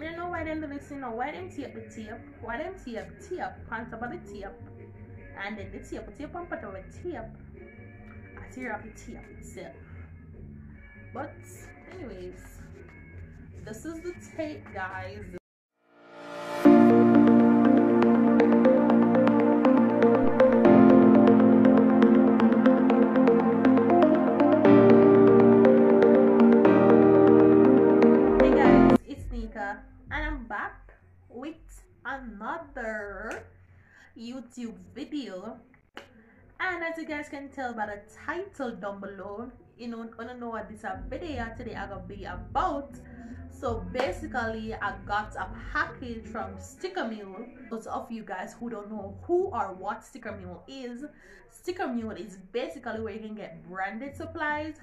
Don't know why them do this, you know, why them tape the tape, why them tape tape on top of the tape, and then the tape, tape on top of the tape, I tear up the tape itself. But, anyways, this is the tape, guys. YouTube video. And as you guys can tell by the title down below, you know, wanna know what this uh, video today are gonna be about. So basically, I got a package from Sticker Mule. Those of you guys who don't know who or what Sticker Mule is, Sticker Mule is basically where you can get branded supplies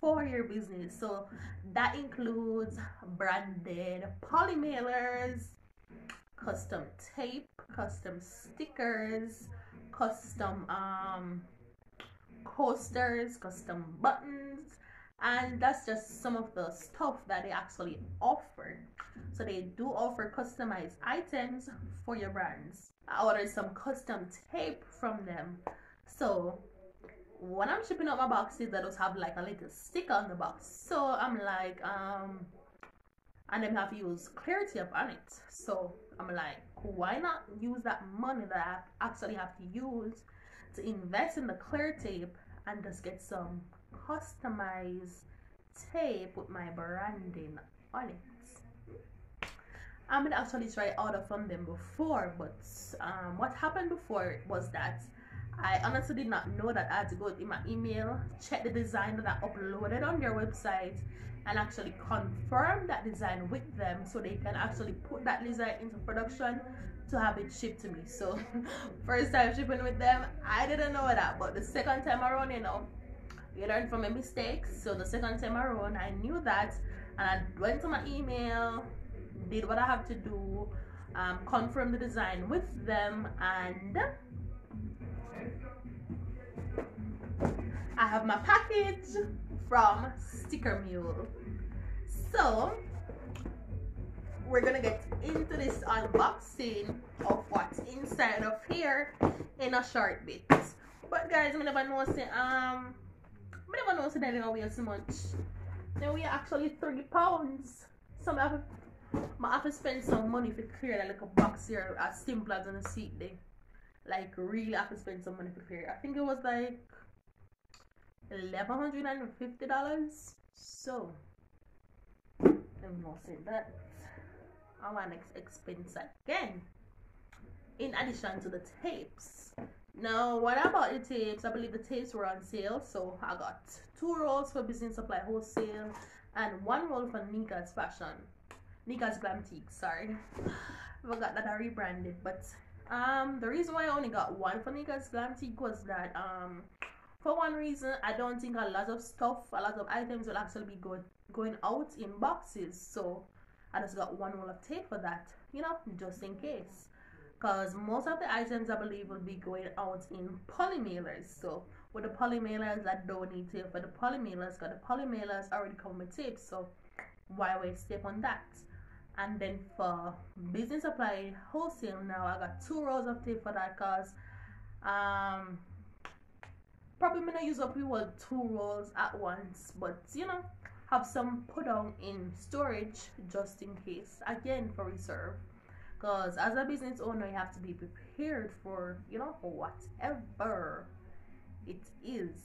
for your business. So that includes branded poly mailers, custom tape, custom stickers, custom um coasters, custom buttons, and that's just some of the stuff that they actually offer. So they do offer customized items for your brands. I ordered some custom tape from them. So when I'm shipping out my boxes, just have like a little sticker on the box. So I'm like, um, and then have to use clear tape on it. So I'm like, why not use that money that I actually have to use to invest in the clear tape and just get some customized tape with my branding on it. I'm gonna actually try order from them before, but um, what happened before was that I honestly did not know that I had to go in my email, check the design that I uploaded on their website, and actually confirm that design with them so they can actually put that design into production to have it shipped to me. So, first time shipping with them, I didn't know that, but the second time around, you know, you learn from your mistakes. So, the second time around, I knew that, and I went to my email, did what I have to do, um, confirm the design with them, and I have my package from Sticker Mule. So we're gonna get into this unboxing of what's inside of here in a short bit. But guys, I never know say um I never know say that they weigh so much. They weigh actually three pounds. So I have I have to spend some money to clear that little box here as simple as on the seat there. Like really I have to spend some money to clear. I think it was like eleven hundred and fifty dollars. So let me not say that. I want ex- expense again. In addition to the tapes. Now, what about the tapes? I believe the tapes were on sale, so I got two rolls for Business Supply Wholesale and one roll for Nekia's Fashion. Nekia's Glamtique, sorry. Forgot that I rebranded, but um, the reason why I only got one for Nekia's Glamtique was that um, for one reason, I don't think a lot of stuff, a lot of items will actually be go- going out in boxes. So I just got one roll of tape for that, you know, just in case. Because most of the items I believe will be going out in poly mailers. So with the poly mailers, I don't need tape for the poly mailers because the poly mailers already come with tape. So why waste tape on that? And then for business supply wholesale now, I got two rolls of tape for that because um probably gonna use up all two rolls at once, but you know, have some put down in storage just in case. Again, for reserve. Because as a business owner, you have to be prepared for you know for whatever it is.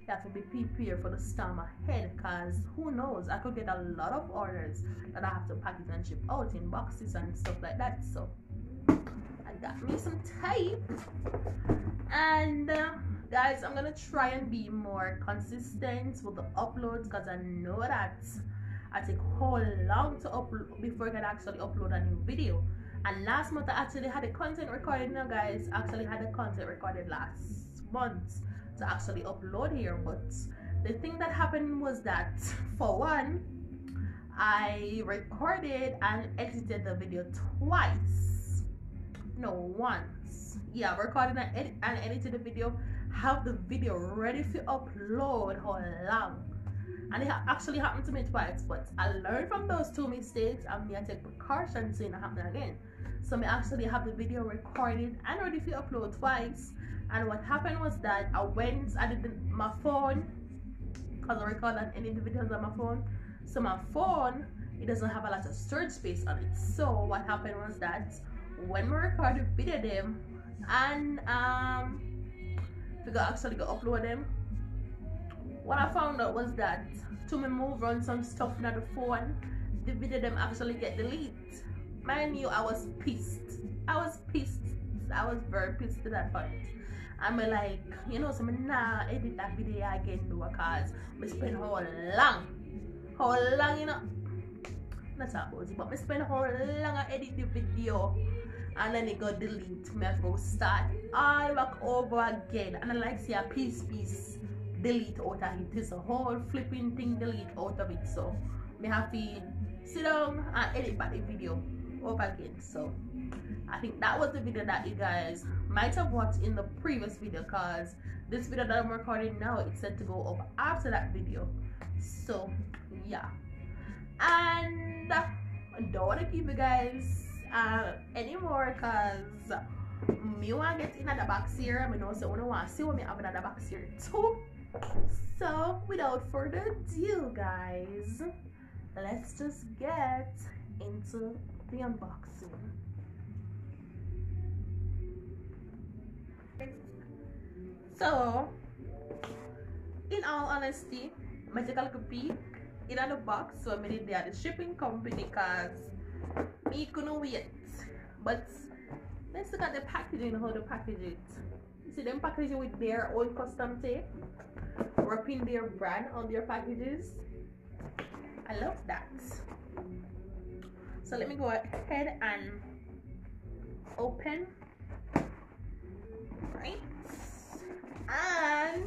You have to be prepared for the storm ahead because who knows, I could get a lot of orders that I have to package and ship out in boxes and stuff like that. So I got me some tape. And uh, guys i'm gonna try and be more consistent with the uploads because i know that i take whole long to upload before i can actually upload a new video. And last month i actually had the content recorded now guys actually had the content recorded last month to actually upload here. But the thing that happened was that for one i recorded and edited the video twice no once. Yeah recording and, edit, and edited the video. Have the video ready to upload. How long and it actually happened to me twice but i learned from those two mistakes and me i take precautions so it not happen again. So me actually have the video recorded and ready for upload twice. And what happened was that i went i did my phone because i record and of the videos on my phone. So my phone it doesn't have a lot of storage space on it. So what happened was that when we recorded video them and um we got actually go upload them what I found out was that to me move on some stuff in the phone, the video them actually get deleted. Mind you, I was pissed. I was pissed. I was very pissed to that point. I'm like, you know, so I'm nah edit that video again because we spend how long, how long, you know, not about it, but we spend how long I edit the video and then it got delete. Me to start all back over again and I like see a piece piece delete out of it. It's a whole flipping thing delete out of it. So me have to sit down and edit back the video over again. So I think that was the video that you guys might have watched in the previous video because this video that I'm recording now it's set to go up after that video. So yeah. And I don't want to keep you guys uh, anymore because me want to get in the box here. I know so I want to see what me have in the box here too. So, without further ado, guys, let's just get into the unboxing. So, in all honesty, I take a look peek in the box. So, I made the shipping company because me couldn't wait. But let's look at the packaging, how the package it. See them packaging with their own custom tape wrapping their brand on their packages. I love that. So let me go ahead and open. Right. And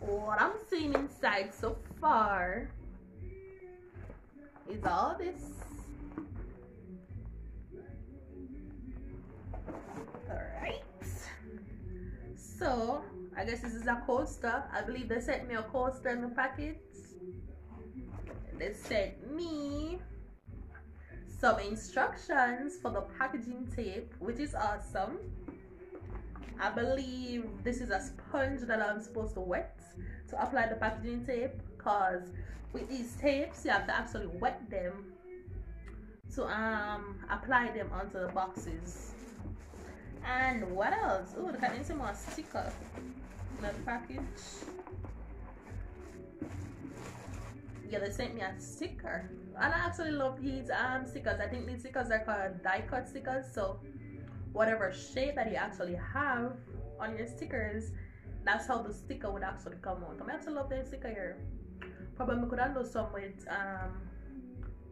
what I'm seeing inside so far is all this. Alright. So I guess this is a coaster. I believe they sent me a coaster in the packet. They sent me some instructions for the packaging tape, which is awesome. I believe this is a sponge that I'm supposed to wet to apply the packaging tape because with these tapes you have to actually wet them to um apply them onto the boxes and what else oh look at some more sticker the package. Yeah, they sent me a sticker. And I actually love these um stickers. I think these stickers are called die cut stickers. So whatever shape that you actually have on your stickers, that's how the sticker would actually come out. I actually love the sticker here. Probably could have done some with um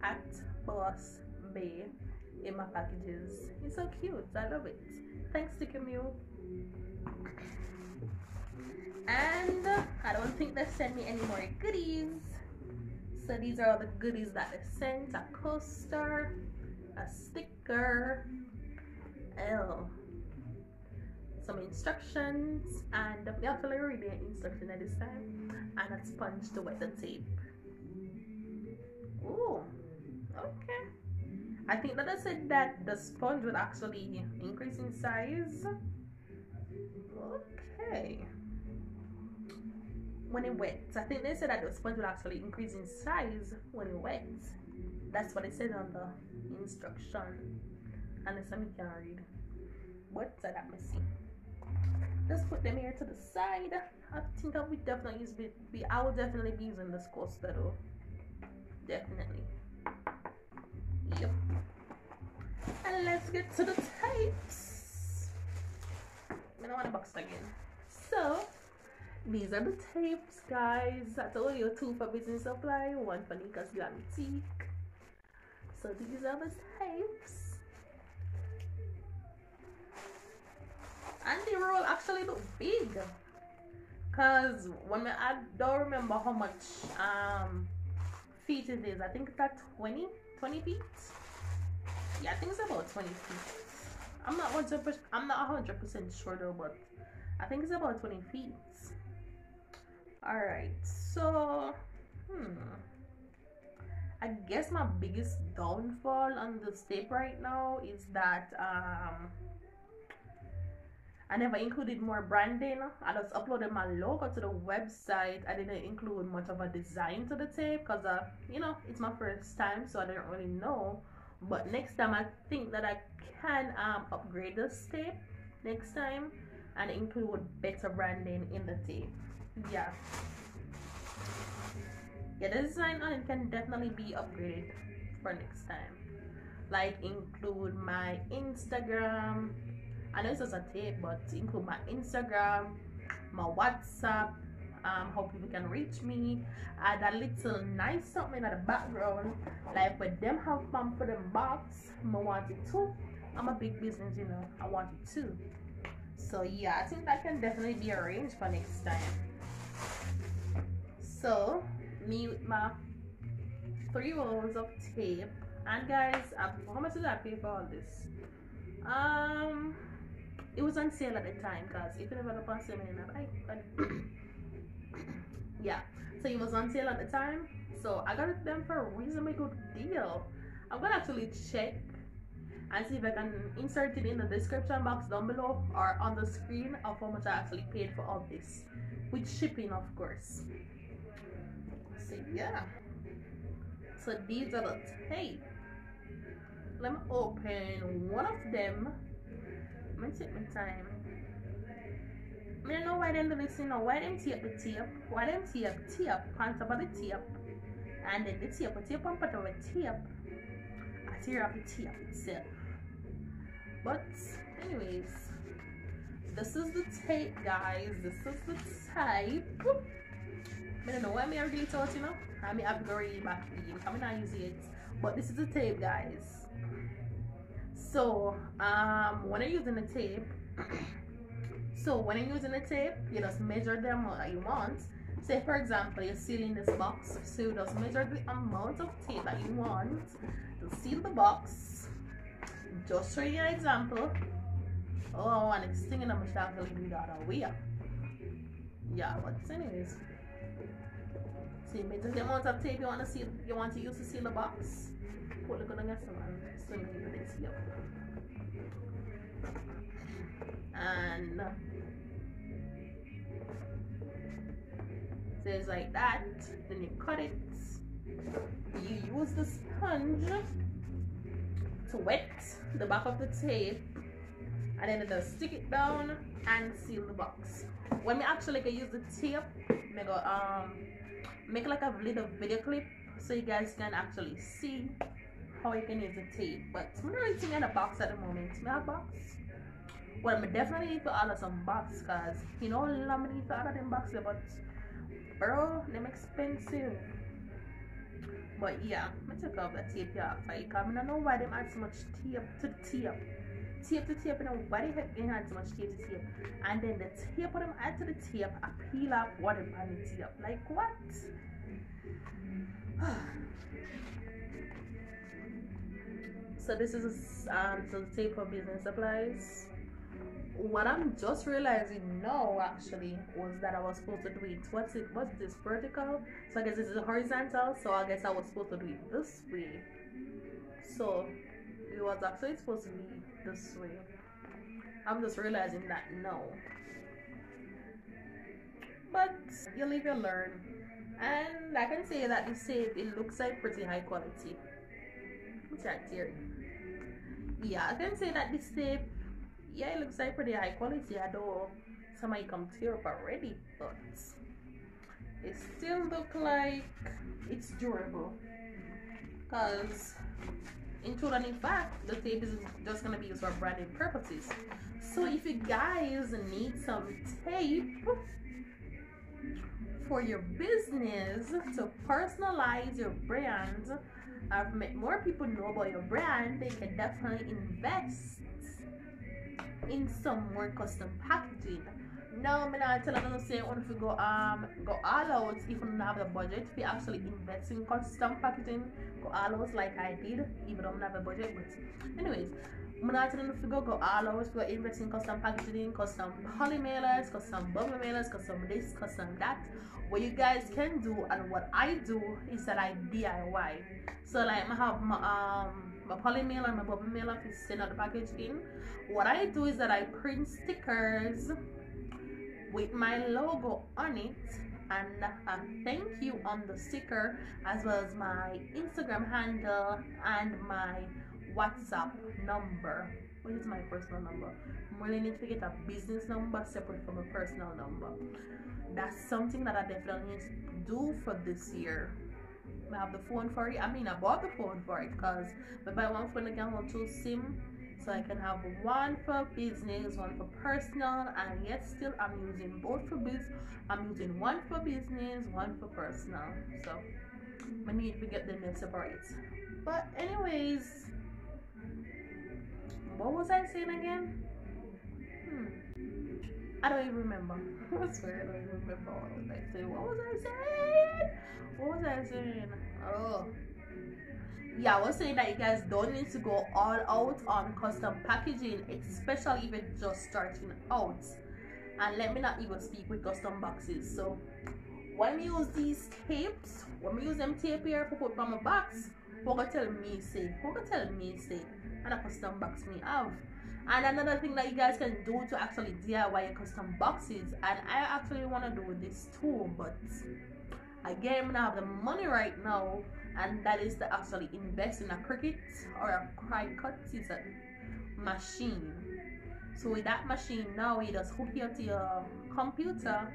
at Boss Bay in my packages. It's so cute. I love it. Thanks, to Camille. and I don't think they sent me any more goodies. So these are all the goodies that they sent: a coaster, a sticker, L, some instructions, and the instruction at this time, and a sponge to wet the tape. I think that I said that the sponge would actually increase in size. Okay when it wets. I think they said that the sponge will actually increase in size when it wets. That's what it said on the instruction. Unless I can read. What that let me see. Just put them here to the side. I think I would definitely use be I will definitely be using this coaster though. Definitely. Yep. And let's get to the tapes. I don't want to box again. So these are the tapes, guys. I told you two for business supply, one for Nekia's Glamtique. So these are the tapes. And the roll actually look big. Cause when I, I don't remember how much um feet it is. I think it's at 20, 20 feet. Yeah, I think it's about 20 feet. I'm not 100%, I'm not 100% sure though, but I think it's about 20 feet. Alright, so So, hmm. I guess my biggest downfall on the tape right now is that um I never included more branding. I just uploaded my logo to the website. I didn't include much of a design to the tape because, uh, you know, it's my first time, so I didn't really know. But next time, I think that I can um, upgrade this tape next time and include better branding in the tape. Yeah. Yeah, the design on it can definitely be upgraded for next time. Like include my Instagram, I know it's just a tape, but include my Instagram, my WhatsApp, um, how people can reach me. Add a little nice something at the background, like with them have fun for them box. I want it too. I'm a big business, you know. I want it too. So yeah, I think that can definitely be arranged for next time. So me with my three rolls of tape, and guys, how much did I pay for all this? Um it was on sale at the time because if you never look on sale yeah. So it was on sale at the time. So i got them for a reasonably good deal. I'm gonna actually check and see if i can insert it in the description box down below or on the screen of how much i actually paid for all this. With shipping of course. So yeah. So these are the tape let me open one of them. I'm gonna take my time. I don't know why them do this, you know. Why them tape the tape? Why them tape tape on top of the tape? And then the tape, the tape on top of the tape. I tear off the tape itself. But, anyways, this is the tape, guys. This is the tape. I don't know why me already thought, you know. I I've already back in. I'm not using it. But this is the tape, guys so um when I'm using the tape so when you're using the tape you just measure the amount that you want say for example you're sealing this box. So you just measure the amount of tape that you want to seal the box. Just for your example. Oh and it's stinging I'm actually do that away yeah but anyways. So you measure the amount of tape you want to seal you want to use to seal the box. Put the gun against the man swing it and it's like that then you cut it. You use the sponge to wet the back of the tape and then just stick it down and seal the box. When we actually can use the tape make a um make like a little video clip so you guys can actually see how you can use the tape. But we're not really in a box at the moment. My box well, I definitely need to order some box because you know I'm need to order them boxes, but bro, them expensive. But yeah, I'm take off the tape off because I don't know why them add so much tape to the tape. Tape to tape, you know, why they add so much tape to tape. And then the tape what them add to the tape, I peel off what them on the tape. Like what? so this is um so the tape for business supplies what I'm just realizing now actually was that I was supposed to do it. What's it? What's this vertical? So I guess this is horizontal. So I guess I was supposed to do it this way. So it was actually supposed to be this way. I'm just realizing that now. But you live, you learn. And I can say that this tape it looks like pretty high quality. Which I here. Yeah, I can say that this tape yeah, it looks like pretty high quality. I know somebody come tear up already, but it still look like it's durable. Cause in total in fact the tape is just gonna be used for branding purposes. So if you guys need some tape for your business to personalize your brand, I've met more people know about your brand, they can definitely invest in some more custom packaging no, me not tell them say want to go um go all out if you don't have the budget to actually invest in custom packaging, go all out like I did, even though I don't have a budget. But anyways, I'm not telling to go go all out go invest in custom packaging, custom poly mailers, custom bubble mailers, custom this, custom that. What you guys can do and what I do is that I DIY. So like I have my um my poly mailer, my bubble mailer to send out the package in. What I do is that I print stickers with my logo on it and a thank you on the sticker as well as my Instagram handle and my WhatsApp number which is my personal number. I'm really need to get a business number separate from a personal number. That's something that I definitely need to do for this year. I have the phone for it. I mean I bought the phone for it because I buy one phone again want two SIM so I can have one for business one for personal and yet still I'm using both for business I'm using one for business one for personal so I need to get them separate but anyways what was I saying again hmm. I don't even remember I swear I don't even remember what was I saying what was I saying what was I saying oh yeah, I was saying that you guys don't need to go all out on custom packaging, especially if you're just starting out. And let me not even speak with custom boxes. So when we use these tapes, when we use them tape here to put on my box, who gonna tell me say? Who gonna tell me say? And a custom box me have. And another thing that you guys can do to actually DIY your custom boxes, and I actually want to do this too, but again, I don't have the money right now and that is to actually invest in a Cricut or a Cricut machine. So with that machine now you just hook it up to your computer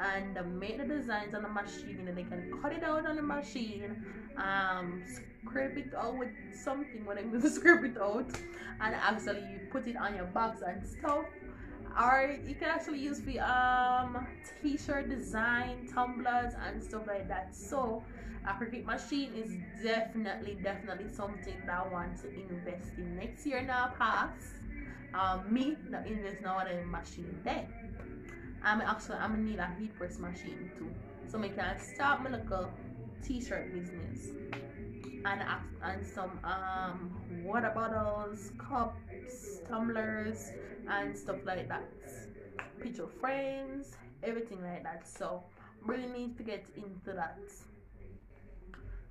and make the designs on the machine and they can cut it out on the machine um scrape it out with something when I'm to scrape it out and actually put it on your bags and stuff. Or you can actually use the um t-shirt design tumblers and stuff like that. So a Cricut machine is definitely definitely something that I want to invest in next year now pass. Um me not invest now in a machine then. I'm actually I'm gonna need a heat press machine too. So I can start my little t-shirt business and and some um water bottles cups tumblers and stuff like that. Picture frames everything like that. So really need to get into that.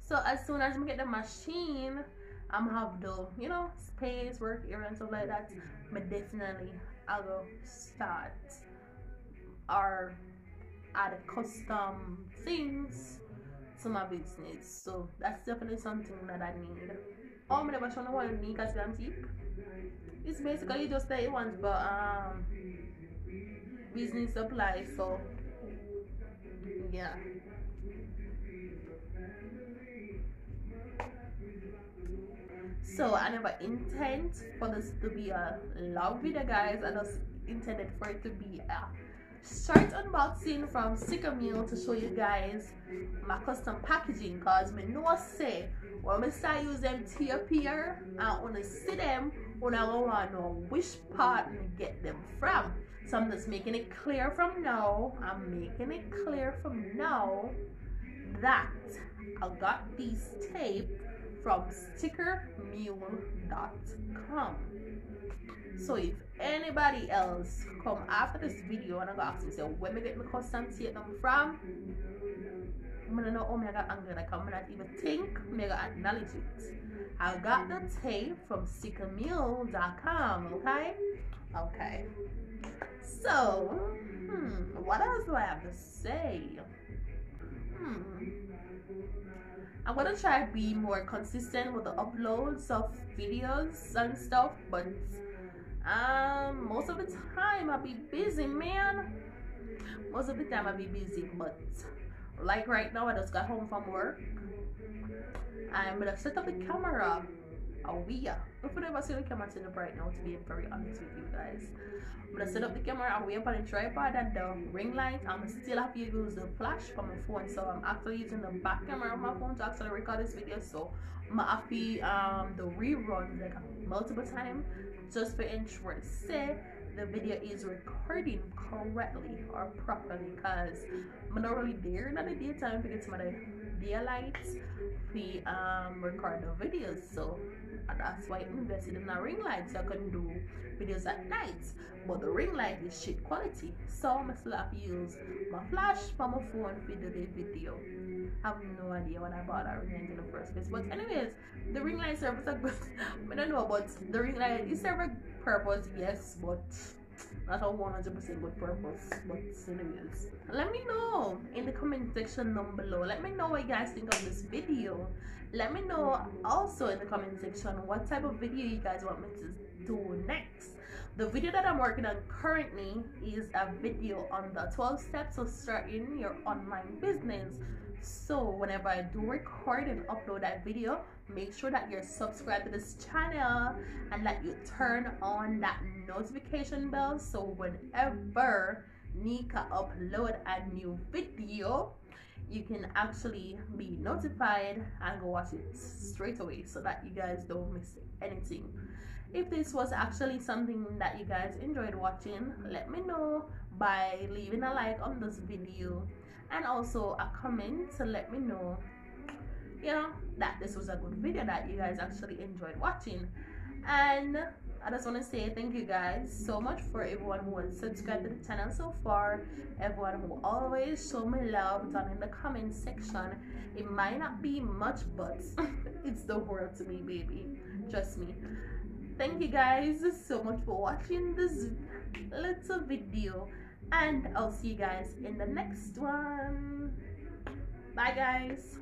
So as soon as we get the machine i'm have the you know space work area and stuff like that but definitely i will go start or add custom things my business. So that's definitely something that i need. Oh my never show no one need because i'm cheap it's basically just that it wants but um business supply so yeah. So I never intend for this to be a long video guys. I just intended for it to be a short unboxing from Sticker-Mule to show you guys my custom packaging cause me know say when we start using them tape here I wanna see them when I wanna know which part me get them from. So I'm just making it clear from now I'm making it clear from now that I got these tape from stickermule.com so if anybody else come after this video and I go ask me say where me get my custom tape them from? I'm gonna know oh my god I'm gonna come not even think I'm gonna acknowledge it. I got the tape from stickermule.com okay? Okay. So hmm what else do I have to say? Hmm I'm gonna try to be more consistent with the uploads of videos and stuff, but um, most of the time I'll be busy, man. Most of the time I'll be busy, but like right now I just got home from work. I'm gonna set up the camera. Yeah. If you never see the camera set up right now, to be very honest with you guys. I'm gonna set up the camera and way up on the tripod and the ring light. I'm still have to use the flash from my phone, so I'm actually using the back camera of my phone to actually record this video. So I'm have um the reruns like multiple times just for interest. Say the video is recording correctly or properly because I'm not really there in the daytime to get some of the daylights we um record the videos. So that's why I invested in a ring light so I can do videos at night. But the ring light is shit quality. So I still have to use my flash from my phone do the video. I have no idea what I bought that ring light in the first place. But anyways the ring light good. I don't know but the ring light. Is serve a purpose yes but not a 100% good purpose but anyways. Let me know in the comment section down below. Let me know what you guys think of this video. Let me know also in the comment section what type of video you guys want me to do next. The video that i'm working on currently is a video on the 12 steps of starting your online business. So whenever i do record and upload that video make sure that you're subscribed to this channel and that you turn on that notification bell so whenever Nekia upload a new video you can actually be notified and go watch it straight away so that you guys don't miss anything. If this was actually something that you guys enjoyed watching let me know by leaving a like on this video and also a comment to let me know know that this was a good video that you guys actually enjoyed watching. And I just want to say thank you guys so much for everyone who has subscribed to the channel so far. Everyone who always show me love down in the comment section. It might not be much but it's the world to me baby. Trust me. Thank you guys so much for watching this little video. And I'll see you guys in the next one. Bye guys